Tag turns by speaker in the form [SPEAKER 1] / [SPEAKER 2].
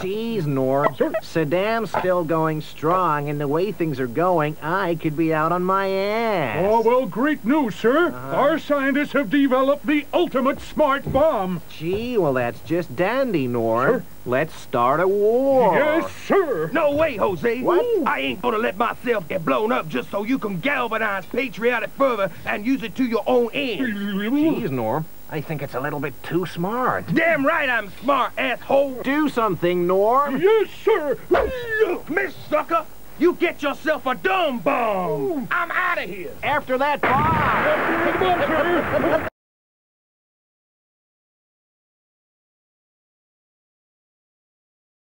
[SPEAKER 1] Geez, Norm. Saddam's still going strong, and the way things are going, I could be out on my ass.
[SPEAKER 2] Oh, well, great news, sir.
[SPEAKER 1] Uh-huh.
[SPEAKER 2] Our scientists have developed the ultimate smart bomb.
[SPEAKER 1] Gee, well, that's just dandy, Norm. Let's start a war.
[SPEAKER 2] Yes, sir.
[SPEAKER 3] No way, Jose.
[SPEAKER 1] What?
[SPEAKER 3] I ain't gonna let myself get blown up just so you can galvanize patriotic fervor and use it to your own end.
[SPEAKER 1] Geez, Norm. I think it's a little bit too smart.
[SPEAKER 3] Damn right I'm smart, asshole.
[SPEAKER 1] Do something, Norm.
[SPEAKER 2] Yes, sir.
[SPEAKER 3] Miss sucker, you get yourself a dumb bomb. I'm out of here.
[SPEAKER 1] After that bomb.
[SPEAKER 2] Come on, sir.